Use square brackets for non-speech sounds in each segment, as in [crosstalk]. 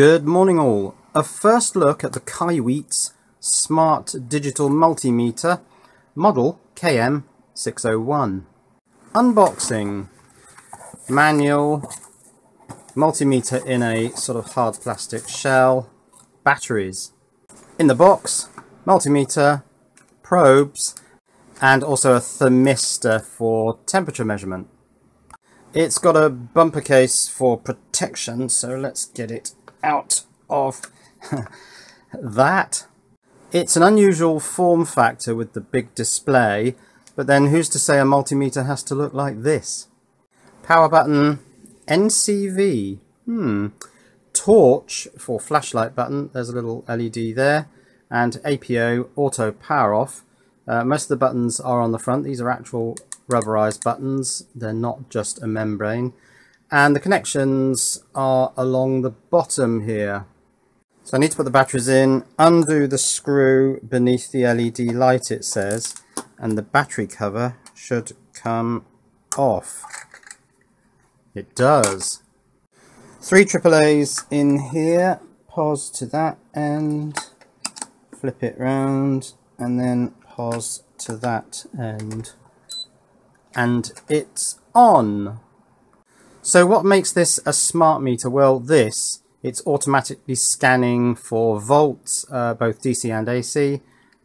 Good morning all. A first look at the Kaiweets Smart Digital Multimeter model KM601. Unboxing. Manual. Multimeter in a sort of hard plastic shell. Batteries. In the box, multimeter, probes, and also a thermistor for temperature measurement. It's got a bumper case for protection, so let's get it out of [laughs] that. It's an unusual form factor with the big display, but then who's to say a multimeter has to look like this? Power button NCV. Hmm. Torch for flashlight button. There's a little LED there. And APO auto power off. Uh, most of the buttons are on the front. These are actual rubberized buttons. They're not just a membrane. And the connections are along the bottom here. So I need to put the batteries in, undo the screw beneath the LED light it says, and the battery cover should come off. It does. Three AAA's in here, pause to that end, flip it round, and then pause to that end and it's on. So what makes this a smart meter? Well, this, it's automatically scanning for volts, uh, both DC and AC,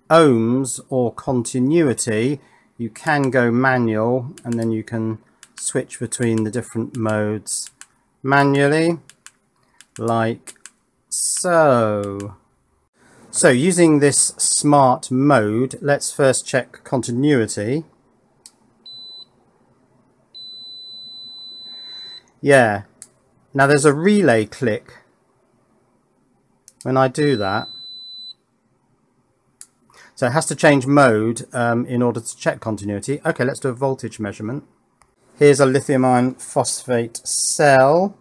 ohms or continuity. You can go manual and then you can switch between the different modes manually, like so. So using this smart mode, let's first check continuity. Yeah. Now there's a relay click when I do that. So it has to change mode um, in order to check continuity. Okay, let's do a voltage measurement. Here's a lithium iron phosphate cell.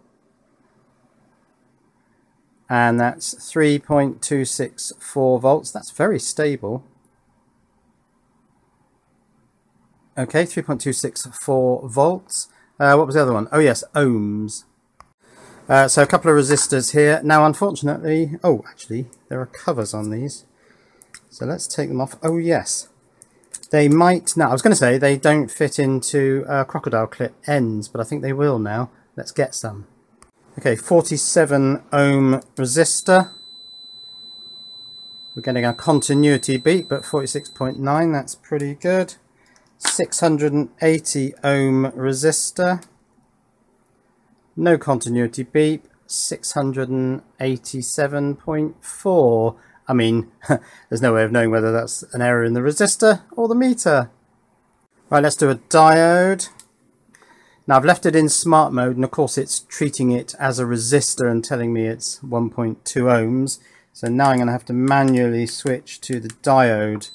And that's 3.264 volts. That's very stable. Okay, 3.264 volts. Uh, what was the other one? Oh yes, ohms. Uh, so a couple of resistors here. Now unfortunately, oh actually there are covers on these. So let's take them off. Oh yes, they might, now I was going to say they don't fit into uh, crocodile clip ends, but I think they will now. Let's get some. Okay, 47 ohm resistor. We're getting a continuity beat, but 46.9, that's pretty good. 680 ohm resistor. No continuity beep. 687.4. I mean, [laughs] there's no way of knowing whether that's an error in the resistor or the meter. Right, let's do a diode. Now I've left it in smart mode and of course it's treating it as a resistor and telling me it's 1.2 ohms. So now I'm going to have to manually switch to the diode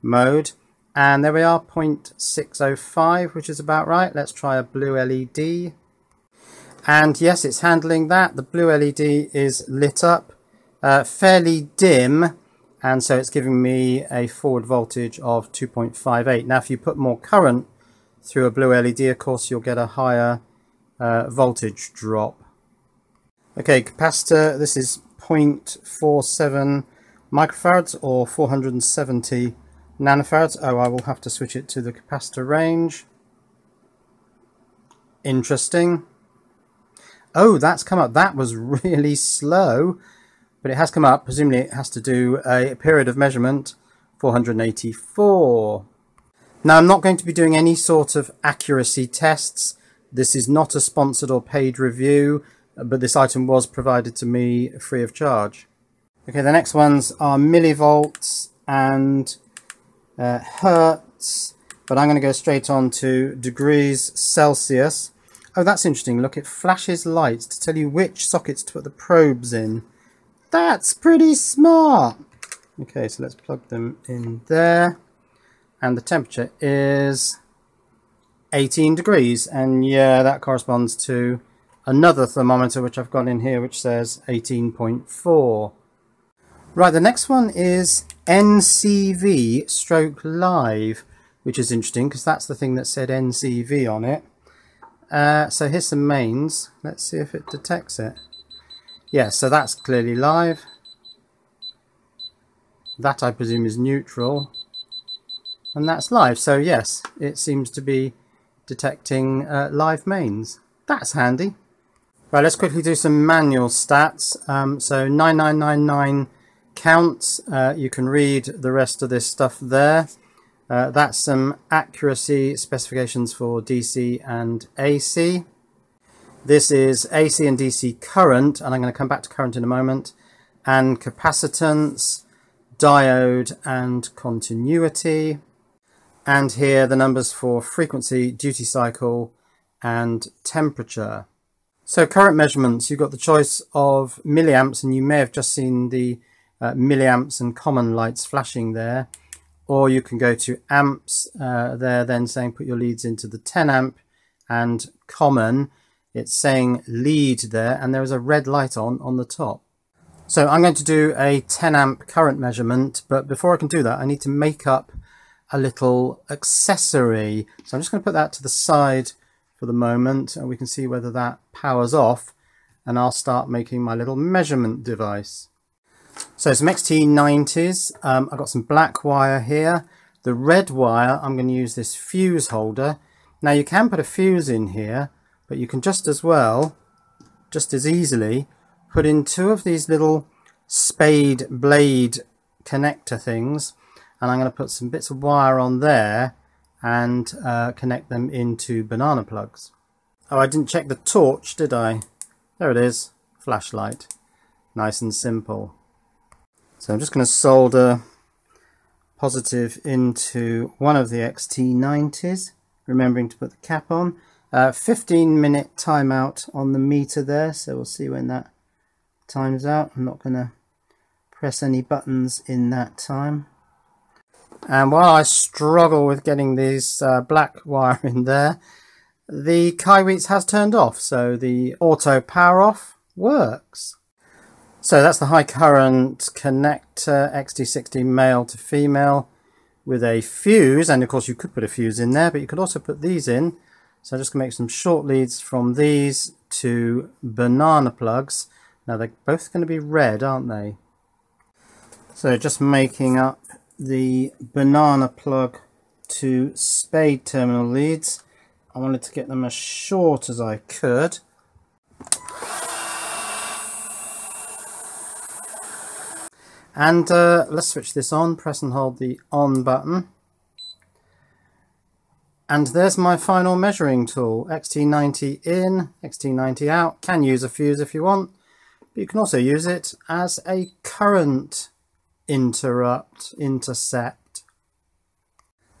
mode. And there we are, 0.605, which is about right. Let's try a blue LED. And yes, it's handling that. The blue LED is lit up uh, fairly dim. And so it's giving me a forward voltage of 2.58. Now, if you put more current through a blue LED, of course, you'll get a higher uh, voltage drop. Okay, capacitor, this is 0.47 microfarads or 470 nanofarads. Oh, I will have to switch it to the capacitor range. Interesting. Oh, that's come up. That was [laughs] really slow, but it has come up. Presumably it has to do a period of measurement, 484. Now, I'm not going to be doing any sort of accuracy tests. This is not a sponsored or paid review, but this item was provided to me free of charge. Okay, the next ones are millivolts and uh, hertz, but I'm going to go straight on to degrees Celsius. Oh, that's interesting. Look, it flashes lights to tell you which sockets to put the probes in. That's pretty smart. Okay, so let's plug them in there. And the temperature is 18 degrees. And yeah, that corresponds to another thermometer which I've got in here which says 18.4. Right, the next one is NCV stroke live, which is interesting because that's the thing that said NCV on it. Uh, so here's some mains. Let's see if it detects it. Yeah, so that's clearly live. That I presume is neutral. And that's live. So yes, it seems to be detecting uh, live mains. That's handy. Right, let's quickly do some manual stats. Um, so 9999 counts. Uh, you can read the rest of this stuff there. Uh, that's some accuracy specifications for DC and AC. This is AC and DC current, and I'm going to come back to current in a moment, and capacitance, diode, and continuity. And here the numbers for frequency, duty cycle, and temperature. So current measurements, you've got the choice of milliamps, and you may have just seen the uh, milliamps and common lights flashing there. Or you can go to amps uh, there then saying put your leads into the 10 amp and common it's saying lead there and there is a red light on on the top. So I'm going to do a 10 amp current measurement but before I can do that I need to make up a little accessory. So I'm just going to put that to the side for the moment and we can see whether that powers off and I'll start making my little measurement device so some XT90s, um, I've got some black wire here. The red wire, I'm going to use this fuse holder. Now you can put a fuse in here, but you can just as well, just as easily, put in two of these little spade blade connector things. And I'm going to put some bits of wire on there and uh, connect them into banana plugs. Oh, I didn't check the torch, did I? There it is, flashlight. Nice and simple. So I'm just going to solder positive into one of the XT90s, remembering to put the cap on. Uh, 15 minute timeout on the meter there, so we'll see when that times out. I'm not going to press any buttons in that time. And while I struggle with getting this uh, black [laughs] wire in there, the Kaiweets has turned off, so the auto power off works. So that's the high current connector XT60 male to female with a fuse and of course you could put a fuse in there but you could also put these in. So I'm just going to make some short leads from these to banana plugs. Now they're both going to be red aren't they? So just making up the banana plug to spade terminal leads. I wanted to get them as short as I could And uh, let's switch this on, press and hold the on button. And there's my final measuring tool, XT90 in, XT90 out. Can use a fuse if you want, but you can also use it as a current interrupt, intercept.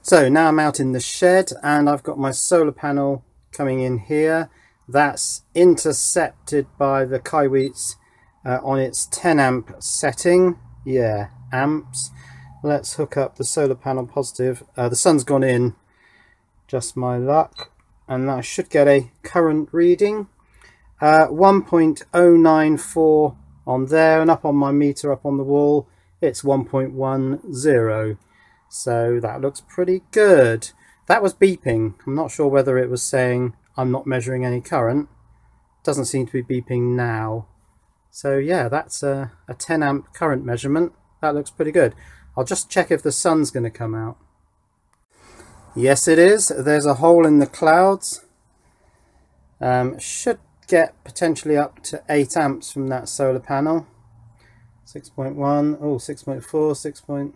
So now I'm out in the shed and I've got my solar panel coming in here. That's intercepted by the Kaiweets uh, on its 10 amp setting yeah amps. Let's hook up the solar panel positive. Uh, the sun's gone in. Just my luck. And I should get a current reading. Uh, 1.094 on there and up on my meter up on the wall it's 1.10 so that looks pretty good. That was beeping. I'm not sure whether it was saying I'm not measuring any current. Doesn't seem to be beeping now so yeah, that's a, a 10 amp current measurement. That looks pretty good. I'll just check if the sun's going to come out. Yes, it is. There's a hole in the clouds. Um, should get potentially up to 8 amps from that solar panel. 6.1, oh, 6.4,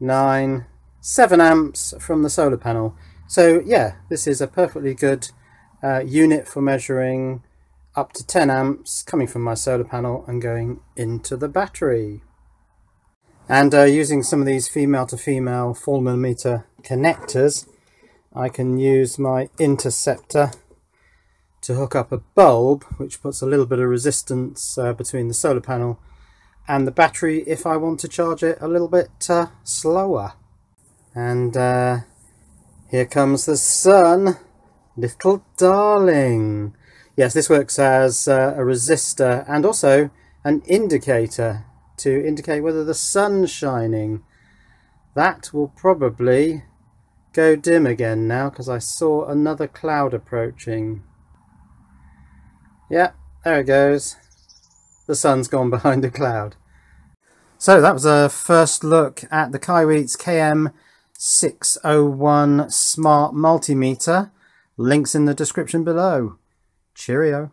6.9, 7 amps from the solar panel. So yeah, this is a perfectly good uh, unit for measuring up to 10 amps coming from my solar panel and going into the battery. And uh, using some of these female to female 4 millimeter connectors, I can use my interceptor to hook up a bulb which puts a little bit of resistance uh, between the solar panel and the battery if I want to charge it a little bit uh, slower. And uh, here comes the sun, little darling. Yes, this works as uh, a resistor and also an indicator to indicate whether the sun's shining. That will probably go dim again now because I saw another cloud approaching. Yeah, there it goes. the sun's gone [laughs] behind a cloud. So that was a first look at the Kaiweets KM601 Smart Multimeter. Links in the description below. Cheerio.